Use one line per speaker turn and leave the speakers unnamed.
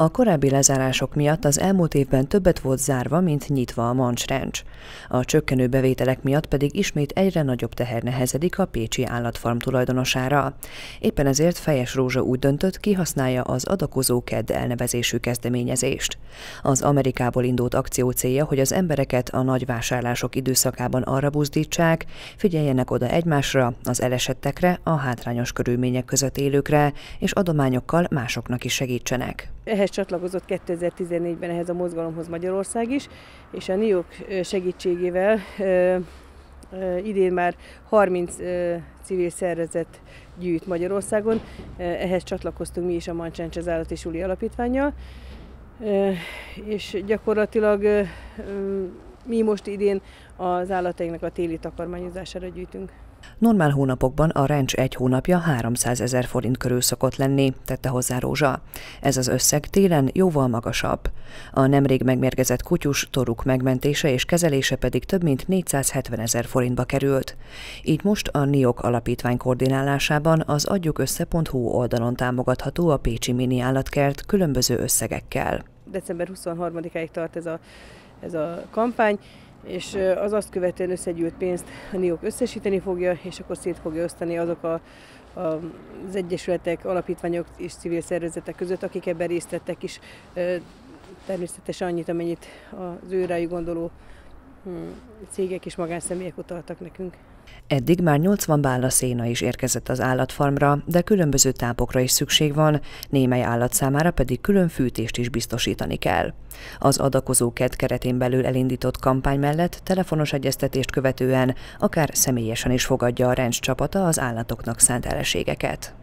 A korábbi lezárások miatt az elmúlt évben többet volt zárva, mint nyitva a Mancs Ranch. A csökkenő bevételek miatt pedig ismét egyre nagyobb teher nehezedik a Pécsi állatfarm tulajdonosára. Éppen ezért Fejes Rózsa úgy döntött, kihasználja az adakozó kedd elnevezésű kezdeményezést. Az Amerikából indult akció célja, hogy az embereket a nagy vásárlások időszakában arra buzdítsák, figyeljenek oda egymásra, az elesettekre, a hátrányos körülmények között élőkre, és adományokkal másoknak is segítsenek.
Ehhez csatlakozott 2014-ben ehhez a mozgalomhoz Magyarország is, és a NIOK segítségével idén már 30 civil szervezet gyűjt Magyarországon. Ehhez csatlakoztunk mi is a Állat és Uli Alapítványjal. És gyakorlatilag mi most idén az állatainknak a téli takarmányozására gyűjtünk.
Normál hónapokban a rencs egy hónapja 300 ezer forint körül szokott lenni, tette hozzá Rózsa. Ez az összeg télen jóval magasabb. A nemrég megmérgezett kutyus toruk megmentése és kezelése pedig több mint 470 ezer forintba került. Így most a NIOK alapítvány koordinálásában az Adjuk Össze.hu oldalon támogatható a Pécsi Mini Állatkert különböző összegekkel.
December 23-áig tart ez a, ez a kampány, és az azt követően összegyűlt pénzt a NIOK összesíteni fogja, és akkor szét fogja osztani azok a, a, az egyesületek, alapítványok és civil szervezetek között, akik ebben részt vettek is, természetesen annyit, amennyit az ő rájuk gondoló cégek és magánszemélyek utaltak nekünk.
Eddig már 80 bála széna is érkezett az állatfarmra, de különböző tápokra is szükség van, némely állat számára pedig külön fűtést is biztosítani kell. Az adakozó ked keretén belül elindított kampány mellett telefonos egyeztetést követően akár személyesen is fogadja a rends csapata az állatoknak szánt eleségeket.